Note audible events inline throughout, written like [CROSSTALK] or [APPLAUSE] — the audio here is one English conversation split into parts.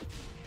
More powder! Another!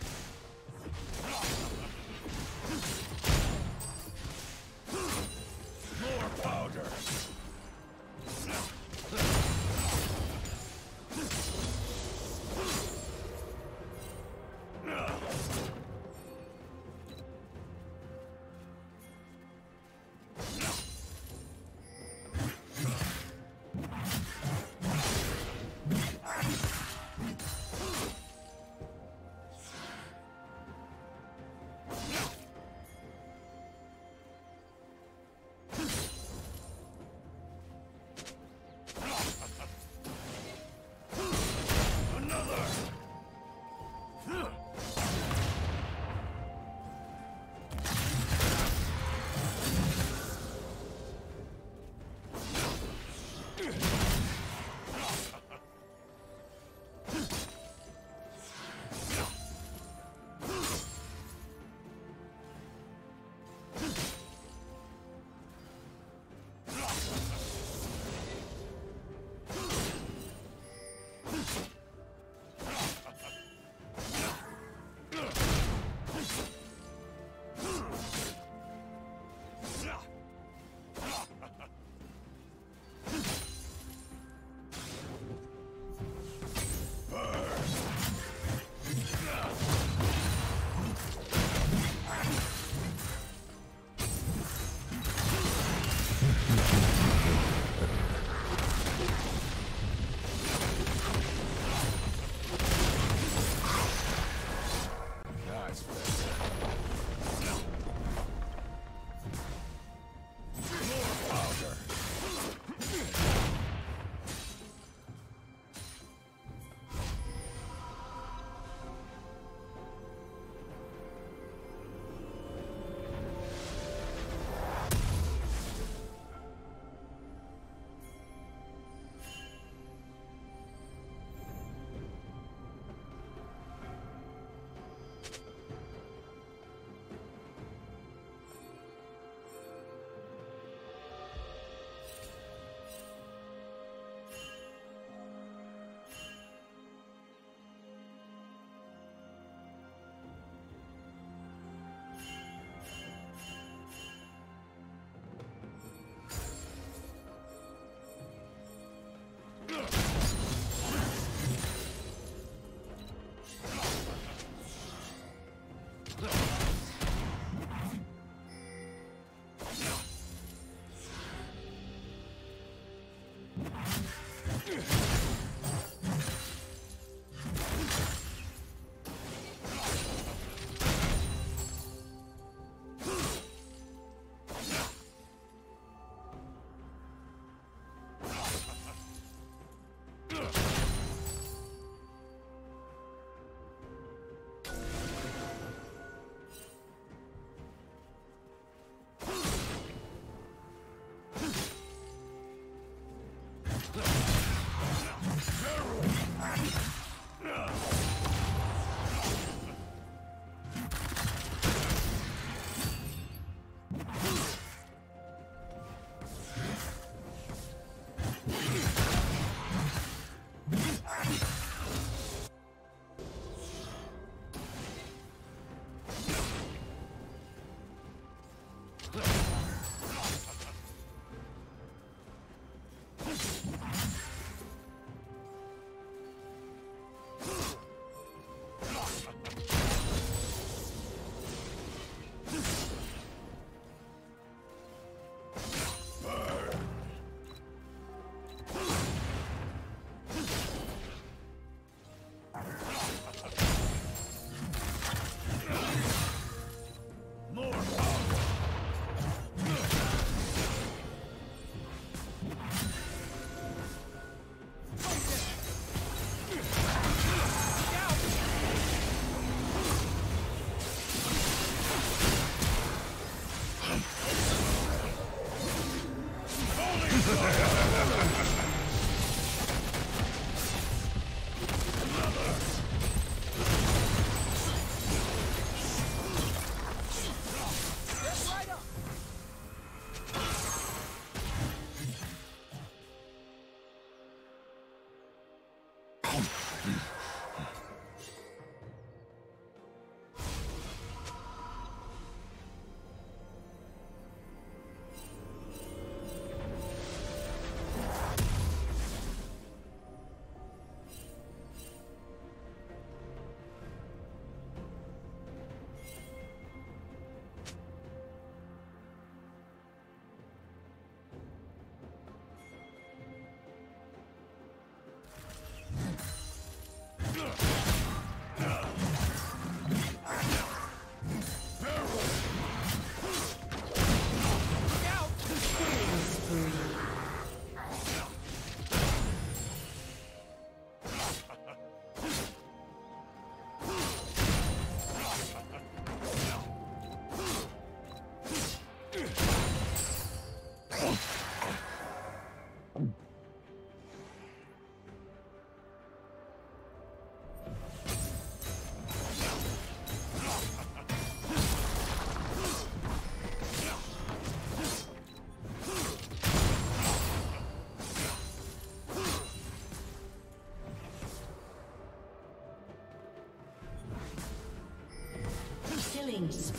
Killing spree.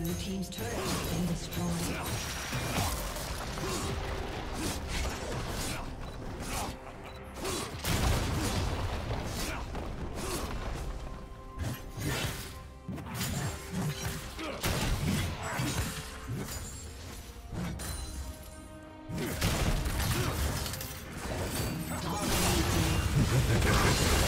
Blue Team's turret has been destroyed. Blue [LAUGHS]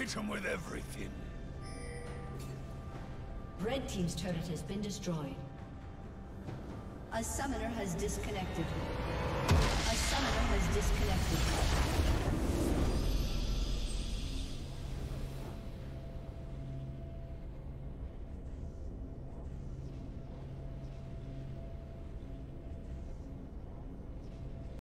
Hit him with everything. Red Team's turret has been destroyed. A summoner has disconnected. A summoner has disconnected.